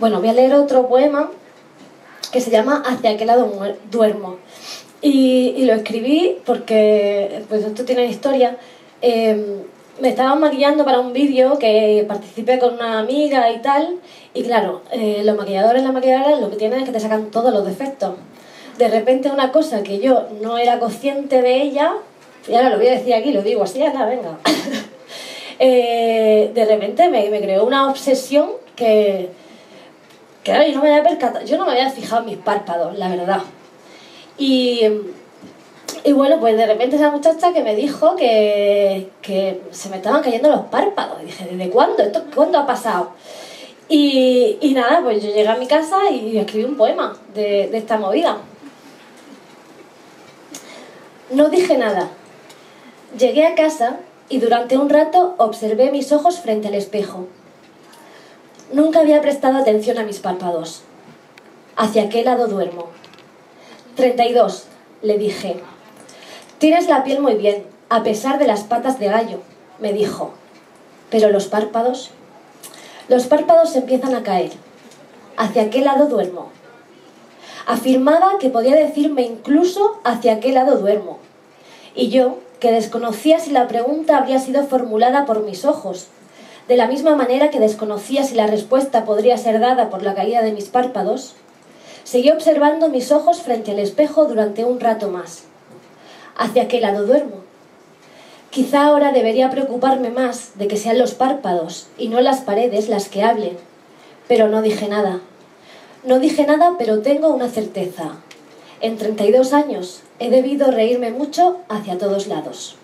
Bueno, voy a leer otro poema que se llama Hacia qué lado duermo. Y, lo escribí porque, pues esto tiene historia. Em, me estaba maquillando para un vídeo que participé con una amiga y tal. Y claro, eh, los maquilladores y las maquilladoras lo que tienen es que te sacan todos los defectos. De repente una cosa que yo no era consciente de ella, y ahora lo voy a decir aquí, lo digo así, anda, venga. Eh, de repente me, me creó una obsesión que, Claro, yo no me había percatado, yo no me había fijado en mis párpados, la verdad. Y, y bueno, pues de repente esa muchacha que me dijo que, que se me estaban cayendo los párpados. Y dije, ¿desde cuándo? ¿Esto cuándo ha pasado? Y, y nada, pues yo llegué a mi casa y escribí un poema de, de esta movida. No dije nada. Llegué a casa y durante un rato observé mis ojos frente al espejo. Nunca había prestado atención a mis párpados. ¿Hacia qué lado duermo? 32, le dije. Tienes la piel muy bien, a pesar de las patas de gallo, me dijo. Pero los párpados... Los párpados empiezan a caer. ¿Hacia qué lado duermo? Afirmaba que podía decirme incluso hacia qué lado duermo. Y yo, que desconocía si la pregunta habría sido formulada por mis ojos, de la misma manera que desconocía si la respuesta podría ser dada por la caída de mis párpados, seguí observando mis ojos frente al espejo durante un rato más. ¿Hacia qué lado duermo? Quizá ahora debería preocuparme más de que sean los párpados y no las paredes las que hablen, pero no dije nada. No dije nada, pero tengo una certeza. En 32 años he debido reírme mucho hacia todos lados.